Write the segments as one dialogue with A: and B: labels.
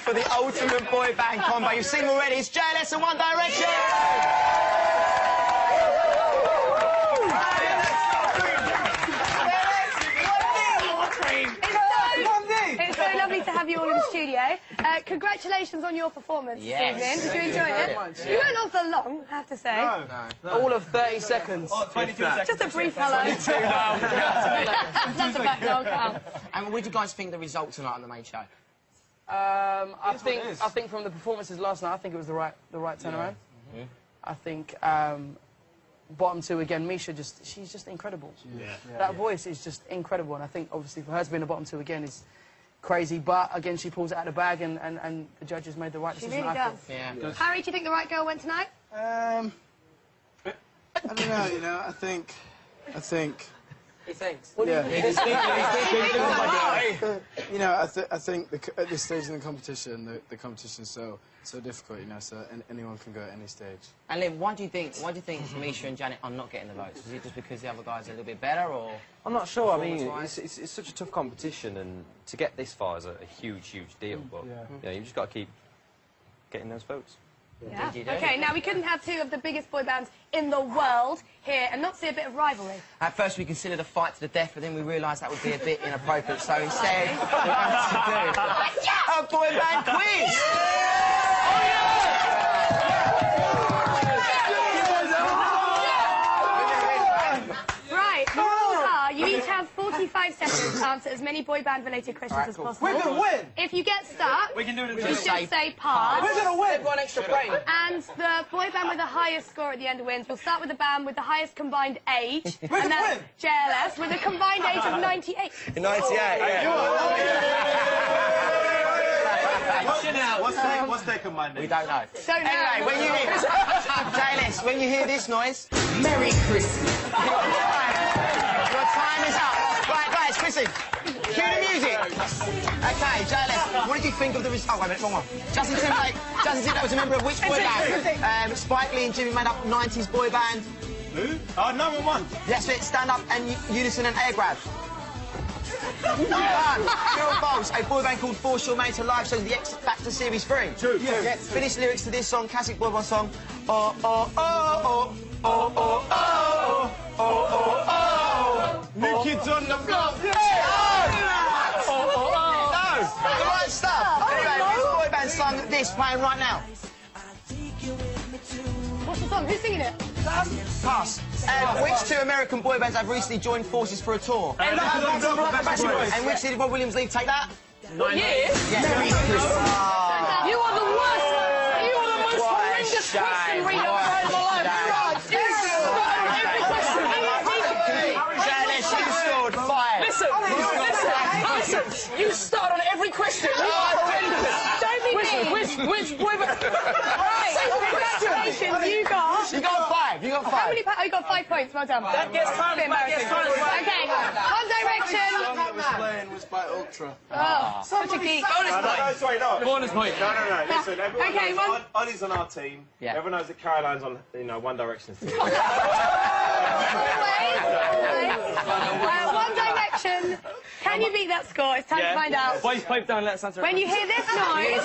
A: for the ultimate boy band combo. You've seen them already. It's JLS and One Direction.
B: It's so lovely to have you all in the studio. Uh, congratulations on your performance
A: Yes.
B: this evening. Did you enjoy it? You weren't on for long, I have to say.
C: All of 30 seconds.
B: Just a brief hello. That's a backlog. Oh.
A: And what do you guys think the result tonight on the main show?
C: Um, I think I think from the performances last night, I think it was the right the right turnaround. I think um, bottom two again. Misha just she's just incredible. That voice is just incredible, and I think obviously for her to be in the bottom two again is crazy. But again, she pulls it out of the bag, and, and, and the judges made the right
B: She
C: decision.
B: really
C: I
B: does.
C: think.
A: Yeah.
B: Harry, do you think the right girl went tonight?
D: Um, I don't know. You know, I think, I think,
C: He thinks.
D: yeah. You know, I, th- I think the, at this stage in the competition, the, the is so so difficult. You know, so an- anyone can go at any stage.
A: And Liv, why do you think why do you think Misha and Janet are not getting the votes? Is it just because the other guys are a little bit better, or
E: I'm not sure. I mean, it's, it's, it's such a tough competition, and to get this far is a, a huge, huge deal. But mm. yeah, you just got to keep getting those votes.
B: Yeah. Okay, now we couldn't have two of the biggest boy bands in the world here and not see a bit of rivalry.
A: at first we considered a fight to the death, but then we realised that would be a bit inappropriate. So instead, we're going to do a boy band quiz.
B: Oh, right, the rules are you each have 45 seconds to answer as many boy band related questions as possible.
C: We're gonna win.
B: If you get stuck,
C: We can do it.
B: you
A: Just
B: just
A: say
B: say pass.
C: We're gonna win. One extra brain.
B: And the boy band with the highest score at the end wins. We'll start with the band with the highest combined age.
C: gonna
B: and that's
C: win.
B: JLS with a combined age of 98.
E: 98, yeah.
F: What's their, what's their combined
A: We don't know.
B: Don't know.
A: Anyway, when you hear Janice, when you hear this noise, Merry Christmas. Okay, Janice, what did you think of the result? Oh, wait a minute, wrong one. Justin Timberlake. Justin Timberlake was a member of which boy band? Um, Spike Lee and Jimmy made up 90s boy band.
F: Who? Oh, number one.
A: Yes, it stand up and unison and air grab. One. True or false? A boy band called Force made to live shows the X Factor Series 3.
F: True.
A: Yes. Finish lyrics to this song, classic boy band song. Oh, oh, oh, oh, oh, oh, oh, oh, oh, oh.
F: New kids on the block.
A: No! The right stuff. Anyway, which boy band playing right now?
B: What's the song? Who's singing it?
A: Pass. Um, which two American boy bands have recently joined forces for a tour? And which did Rob Williams leave take that?
C: Nine years.
A: Yes. Merry Christmas.
C: You are the worst. You are the most horrendous question reader I've heard in my life.
A: What a
C: You've stolen every question.
A: Janice, you scored five.
C: Listen, listen, listen. You start on every question. You are horrendous.
B: Don't be
C: Which,
B: mean.
C: which, which boy band?
B: Right, congratulations, you got...
A: You got five. You got five.
B: How many... Pa- oh, you got five points. Well done.
C: That gets time.
B: Bit
C: That gets
B: embarrassing.
C: time.
B: Okay, One Direction.
D: That was playing was by Ultra.
B: Oh, such a geek.
F: No, no, no, sorry, no.
C: Bonus point.
F: No, no, no. Listen, everyone
B: Okay,
F: knows
B: one-
F: Olly's on our team.
A: Yeah.
F: Everyone knows that Caroline's on, you know, One Direction's team.
B: Wait, wait. Uh, One Direction. Can you beat that score? It's time to find out.
C: Boys, pipe down. Let's answer.
B: When you hear this noise,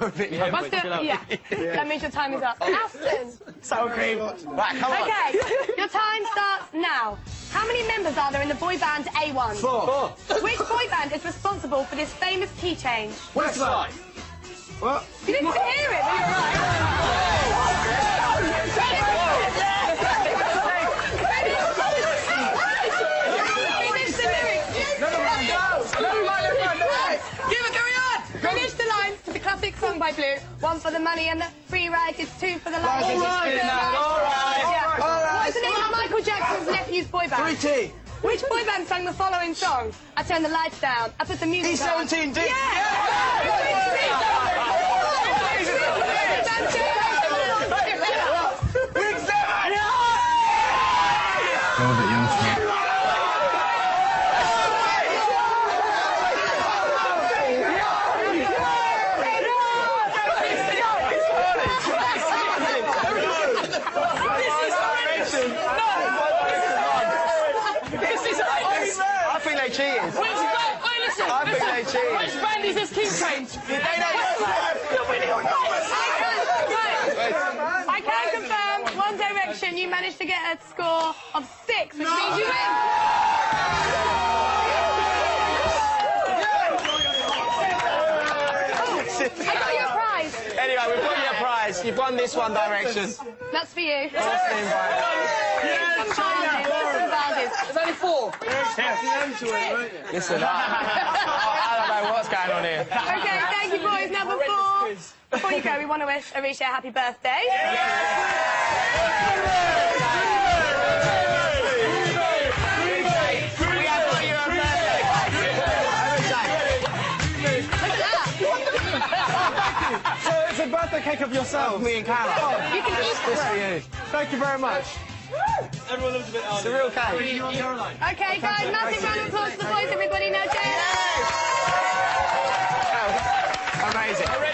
A: You're a bit
B: what's the, yeah, that means your time is up. Oh. Aston.
A: so cream. Right, come on.
B: Okay, your time starts now. How many members are there in the boy band A1?
A: Four.
B: Which boy band is responsible for this famous key change?
A: Westlife.
D: What?
B: You didn't even hear it, but you're right. Finish the lyrics.
C: Give it, carry on.
B: Finish the lines to the classic One for the money and the free ride. is two for the life.
D: All
B: right. Yeah.
D: All right.
B: What's the name of Michael Jackson's nephew's boy band?
D: 3T.
B: Which boy band sang the following song? I turn the lights down. I put the music on.
D: E17 D.
C: This is
A: I think they cheated.
C: Which, wait, wait, listen,
A: I think they cheated.
C: Which band is this King Train?
A: They know.
B: I can confirm, One Direction, you managed to get a score of six, which means you win. I got you a prize.
A: Anyway, we've got you a prize. You've won this One Direction.
B: That's for you.
A: Aston, right.
B: Some vases. Some vases.
C: There's only four.
A: Listen, I, I don't know what's going on here.
B: Okay, thank you, boys. Now, before, before you go, we want to wish Oritsé a happy birthday.
A: We have got you a birthday
B: Look at that.
D: So it's a birthday cake of yourself.
A: Me and Callum.
B: Oh, you can eat
A: This for you.
D: Thank you very much.
F: Everyone loves a bit Arnie.
A: It's a real case.
B: Okay, okay guys, massive round of applause for the boys, everybody. Now, James. Amazing.